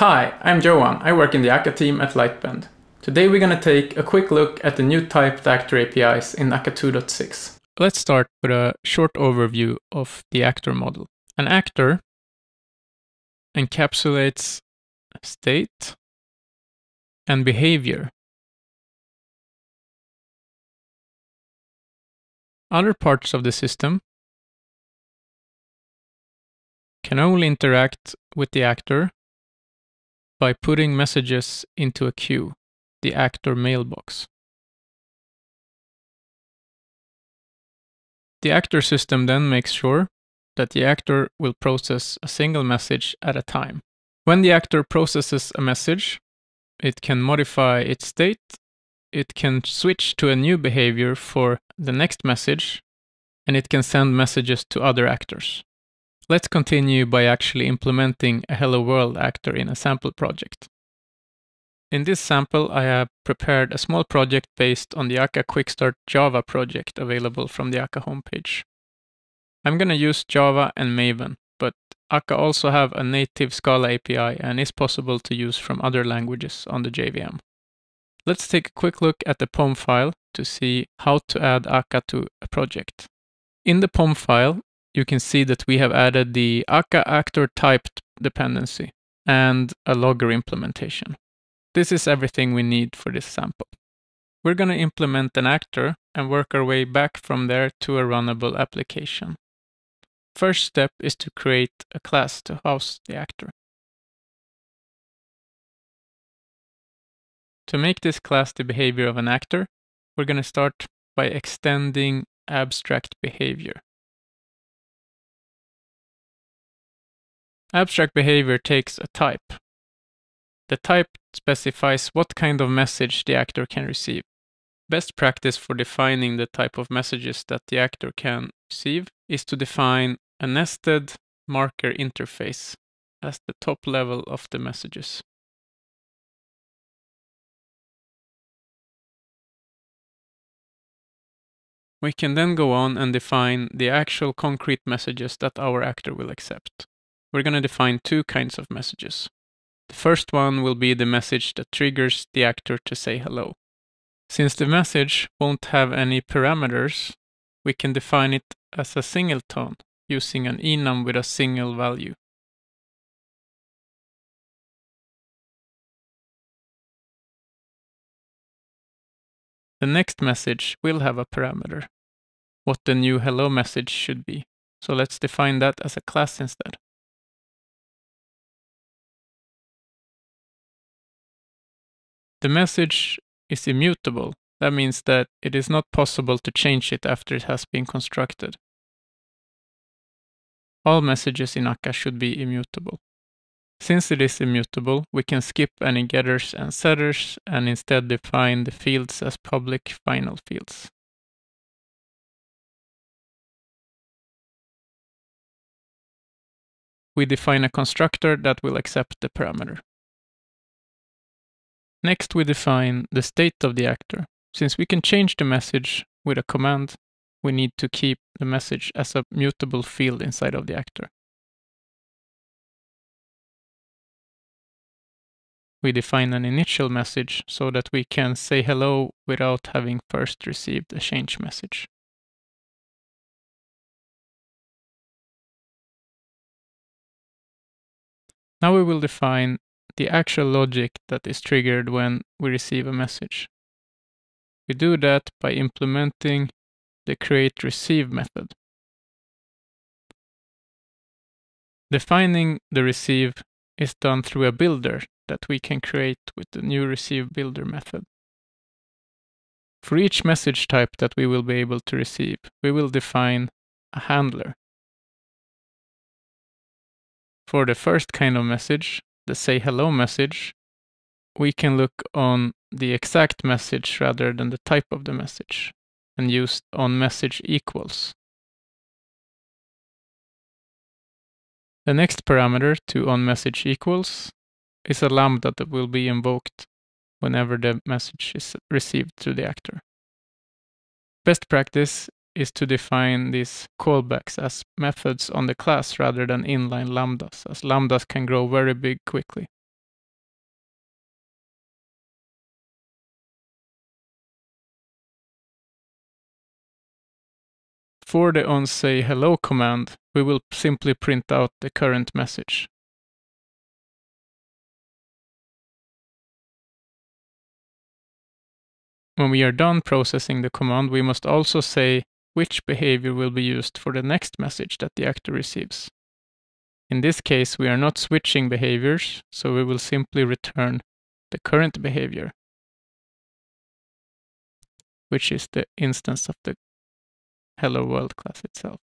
Hi, I'm Johan. I work in the Akka team at Lightbend. Today we're going to take a quick look at the new typed actor APIs in Akka 2.6. Let's start with a short overview of the actor model. An actor encapsulates state and behavior. Other parts of the system can only interact with the actor by putting messages into a queue, the actor mailbox. The actor system then makes sure that the actor will process a single message at a time. When the actor processes a message, it can modify its state, it can switch to a new behavior for the next message, and it can send messages to other actors. Let's continue by actually implementing a Hello World actor in a sample project. In this sample, I have prepared a small project based on the Akka Quickstart Java project available from the Akka homepage. I'm going to use Java and Maven, but Akka also have a native Scala API and is possible to use from other languages on the JVM. Let's take a quick look at the POM file to see how to add Akka to a project. In the POM file, you can see that we have added the Akka actor typed dependency and a logger implementation. This is everything we need for this sample. We're going to implement an actor and work our way back from there to a runnable application. First step is to create a class to house the actor. To make this class the behavior of an actor, we're going to start by extending abstract behavior. Abstract behavior takes a type. The type specifies what kind of message the actor can receive. Best practice for defining the type of messages that the actor can receive is to define a nested marker interface as the top level of the messages. We can then go on and define the actual concrete messages that our actor will accept we're going to define two kinds of messages. The first one will be the message that triggers the actor to say hello. Since the message won't have any parameters, we can define it as a singleton using an enum with a single value. The next message will have a parameter, what the new hello message should be. So let's define that as a class instead. The message is immutable. That means that it is not possible to change it after it has been constructed. All messages in Akka should be immutable. Since it is immutable, we can skip any getters and setters and instead define the fields as public final fields. We define a constructor that will accept the parameter. Next, we define the state of the actor. Since we can change the message with a command, we need to keep the message as a mutable field inside of the actor. We define an initial message so that we can say hello without having first received a change message. Now we will define the actual logic that is triggered when we receive a message. We do that by implementing the create receive method. Defining the receive is done through a builder that we can create with the new receive builder method. For each message type that we will be able to receive, we will define a handler. For the first kind of message, the say hello message, we can look on the exact message rather than the type of the message and use on message equals. The next parameter to on message equals is a lambda that will be invoked whenever the message is received to the actor. Best practice is to define these callbacks as methods on the class rather than inline lambdas, as lambdas can grow very big quickly. For the onSay hello command, we will simply print out the current message. When we are done processing the command, we must also say which behavior will be used for the next message that the actor receives. In this case, we are not switching behaviors, so we will simply return the current behavior, which is the instance of the Hello World class itself.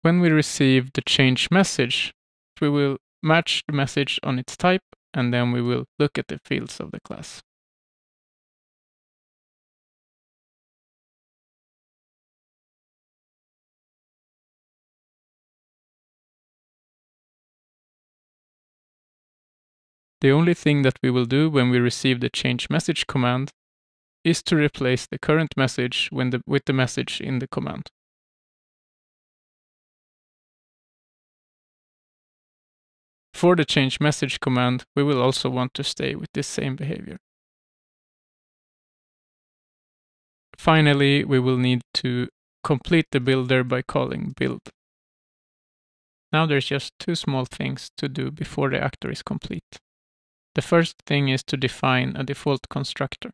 When we receive the change message, we will match the message on its type, and then we will look at the fields of the class. The only thing that we will do when we receive the change message command is to replace the current message the, with the message in the command. For the change message command, we will also want to stay with this same behavior. Finally, we will need to complete the builder by calling build. Now there's just two small things to do before the actor is complete. The first thing is to define a default constructor.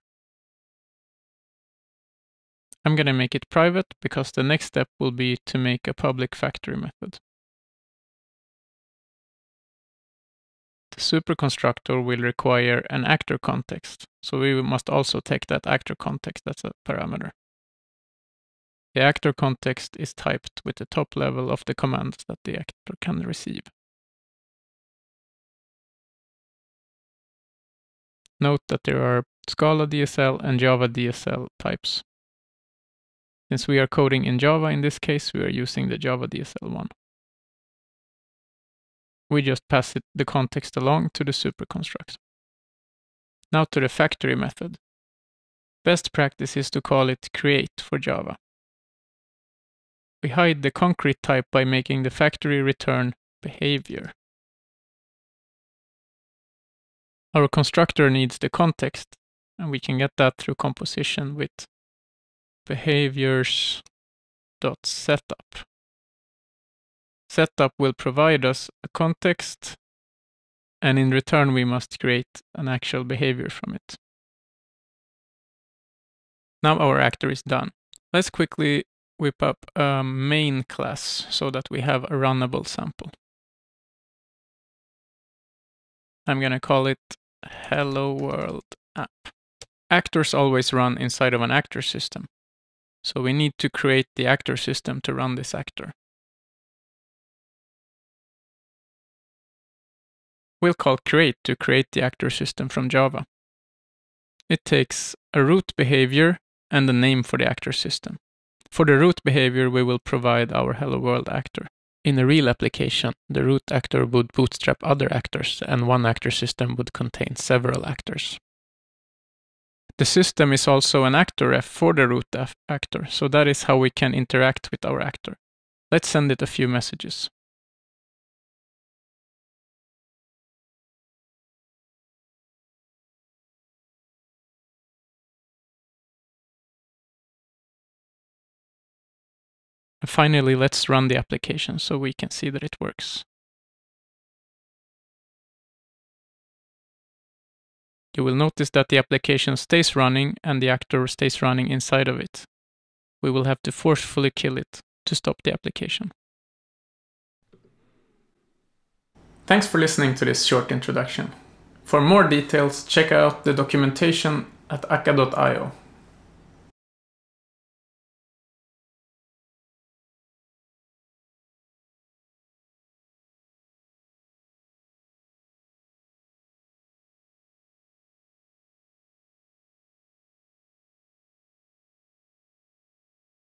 I'm going to make it private because the next step will be to make a public factory method. The superconstructor will require an actor context, so we must also take that actor context as a parameter. The actor context is typed with the top level of the commands that the actor can receive. Note that there are Scala DSL and Java DSL types. Since we are coding in Java in this case, we are using the Java DSL one. We just pass it, the context along to the superconstructor. Now to the factory method. Best practice is to call it create for Java. We hide the concrete type by making the factory return behavior. Our constructor needs the context, and we can get that through composition with behaviors.setup. Setup will provide us a context, and in return we must create an actual behavior from it. Now our actor is done. Let's quickly whip up a main class so that we have a runnable sample. I'm going to call it Hello World app. Actors always run inside of an actor system. So we need to create the actor system to run this actor. We'll call create to create the actor system from Java. It takes a root behavior and a name for the actor system. For the root behavior, we will provide our Hello World actor. In a real application, the root actor would bootstrap other actors, and one actor system would contain several actors. The system is also an actor ref for the root actor, so that is how we can interact with our actor. Let's send it a few messages. Finally, let's run the application so we can see that it works. You will notice that the application stays running and the actor stays running inside of it. We will have to forcefully kill it to stop the application. Thanks for listening to this short introduction. For more details, check out the documentation at akka.io.